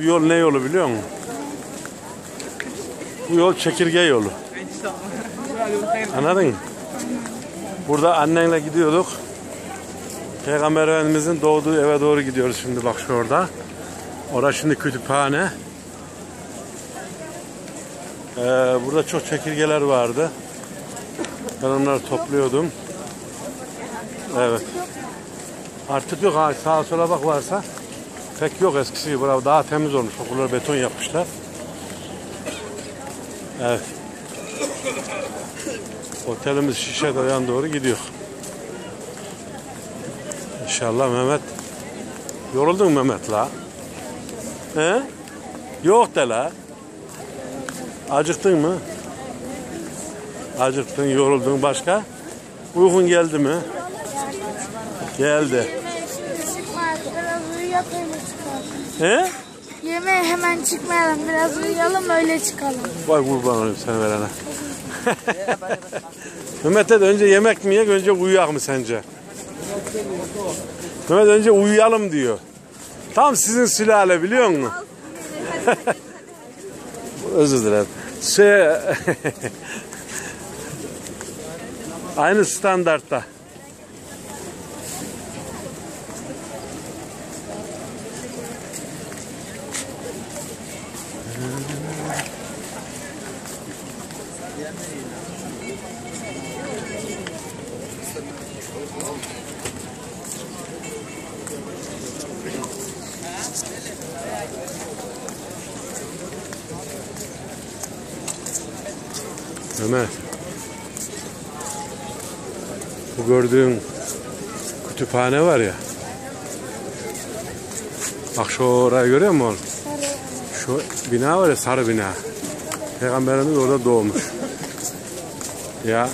Bu yol ne yolu biliyor musun? Bu yol çekirge yolu. Anladın mı? Burada annenle gidiyorduk. Peygamber Efendimizin doğduğu eve doğru gidiyoruz şimdi bak şu orada. Orası şimdi kütüphane. Ee, burada çok çekirgeler vardı. Ben onları topluyordum. Evet. Artık yok ha sağa sola bak varsa. Pek yok eskisi gibi. Bravo, daha temiz olmuş. Okulları beton yapmışlar. Evet. Otelimiz Şişedere'ye doğru gidiyor. İnşallah Mehmet. Yoruldun Mehmet la? He? Yok de la. Acıktın mı? Acıktın, yoruldun. Başka? Uykun geldi mi? Geldi. Öyle çıkalım. He? Yemeğe hemen çıkmayalım. Biraz uyuyalım öyle çıkalım. Vay kurban olayım seni verene. Mehmet'e de önce yemek mi yiyek, önce uyuyak mı sence? Mehmet önce uyuyalım diyor. Tam sizin sülale biliyor musun? Özür dilerim. Şey... Aynı standartta. Mehmet. Bu gördüğün kütüphane var ya. Bak şu orayı görüyor musun? Şu bina var ya sarı bina. Peygamberimiz orada doğmuş. Ya